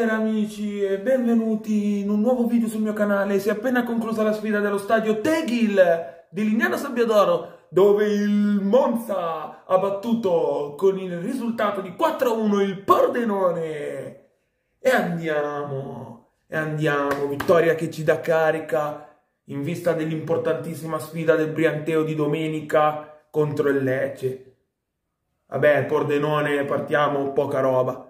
Buonasera amici e benvenuti in un nuovo video sul mio canale. Si è appena conclusa la sfida dello stadio Tegil di Lignano Sabbiadoro dove il Monza ha battuto con il risultato di 4-1 il Pordenone. E andiamo, e andiamo, vittoria che ci dà carica in vista dell'importantissima sfida del Brianteo di domenica contro il Lecce. Vabbè, Pordenone, partiamo, poca roba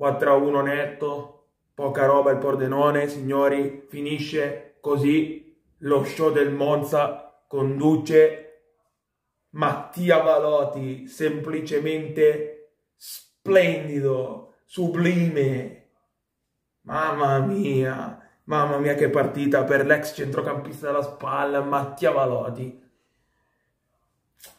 4 a 1 netto, poca roba il Pordenone, signori, finisce così lo show del Monza, conduce Mattia Valotti, semplicemente splendido, sublime, mamma mia, mamma mia che partita per l'ex centrocampista della spalla, Mattia Valotti.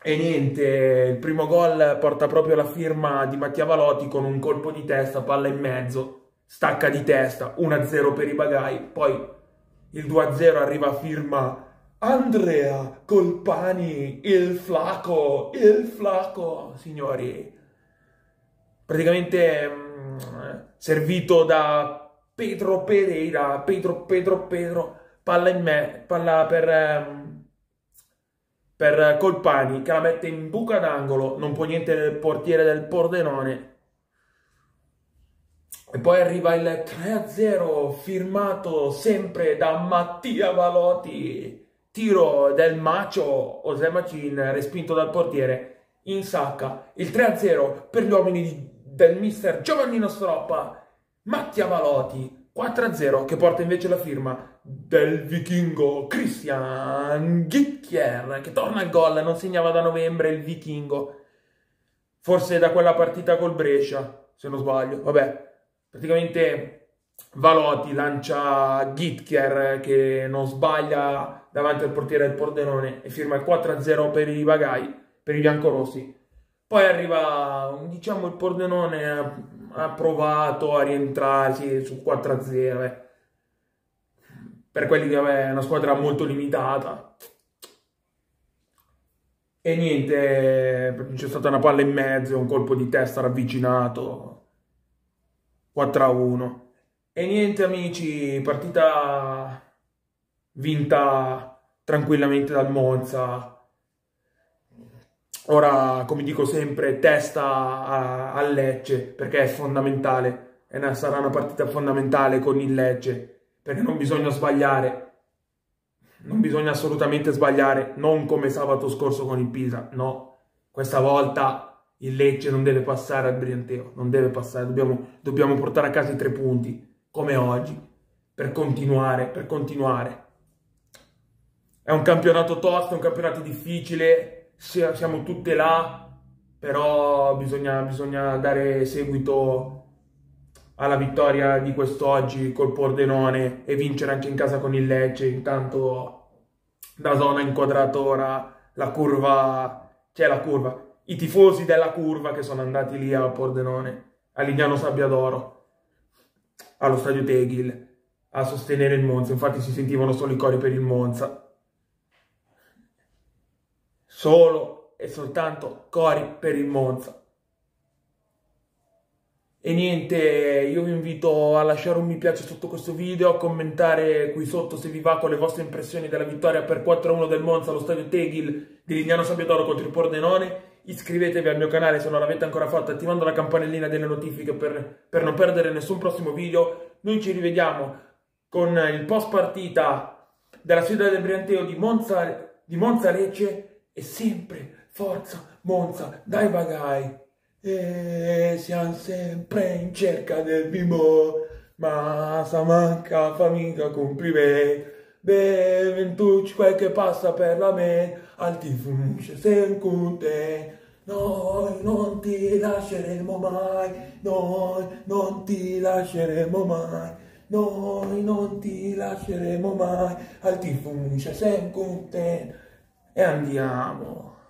E niente, il primo gol porta proprio la firma di Mattia Valotti con un colpo di testa, palla in mezzo, stacca di testa, 1-0 per i Bagai, poi il 2-0 arriva a firma Andrea Colpani, il flaco, il flaco, signori. Praticamente mh, mm, servito da Pedro Pereira, Pedro, Pedro, Pedro, palla in me, palla per... Mh, per Colpani che la mette in buca d'angolo, non può niente il portiere del Pordenone. E poi arriva il 3-0 firmato sempre da Mattia Valotti. Tiro del Macio, José Macin, respinto dal portiere, in sacca. Il 3-0 per gli uomini del mister Giovannino Stroppa. Mattia Valotti 4-0 che porta invece la firma del vichingo Christian Gicchier che torna al gol, non segnava da novembre il vichingo. Forse da quella partita col Brescia, se non sbaglio. Vabbè, praticamente Valotti lancia Gitkier che non sbaglia davanti al portiere del Pordenone e firma il 4-0 per i Bagai, per i biancorossi. Poi arriva, diciamo, il Pordenone ha provato a rientrarsi su 4-0. Eh. Per quelli che vabbè, è una squadra molto limitata. E niente, c'è stata una palla in mezzo, un colpo di testa ravvicinato. 4-1. E niente amici, partita vinta tranquillamente dal Monza Ora, come dico sempre, testa a, a Lecce perché è fondamentale, una, sarà una partita fondamentale con il Lecce perché non bisogna sbagliare, non bisogna assolutamente sbagliare, non come sabato scorso con il Pisa, no, questa volta il Lecce non deve passare al Brianteo, non deve passare, dobbiamo, dobbiamo portare a casa i tre punti, come oggi, per continuare, per continuare. È un campionato tosto, è un campionato difficile, siamo tutte là, però bisogna, bisogna dare seguito alla vittoria di quest'oggi col Pordenone e vincere anche in casa con il Lecce. Intanto da zona inquadratora la curva, c'è la curva, i tifosi della curva che sono andati lì a Pordenone, a Lignano Sabbiadoro, allo stadio Tegil, a sostenere il Monza. Infatti si sentivano solo i cori per il Monza solo e soltanto cori per il Monza. E niente, io vi invito a lasciare un mi piace sotto questo video, a commentare qui sotto se vi va con le vostre impressioni della vittoria per 4-1 del Monza allo stadio Tegil di Lignano Sabbiadoro contro il Pordenone. Iscrivetevi al mio canale se non l'avete ancora fatto, attivando la campanellina delle notifiche per, per non perdere nessun prossimo video. Noi ci rivediamo con il post partita della sfida del Brianteo di Monza, di Monza e sempre forza Monza, dai bagai. E siamo sempre in cerca del bimbo, ma sa manca famiglia complimenti. Beh, ventucci quel che passa per la me, al tifunisce sempre Noi non ti lasceremo mai, noi non ti lasceremo mai, noi non ti lasceremo mai, al tifunisce sempre contento e andiamo.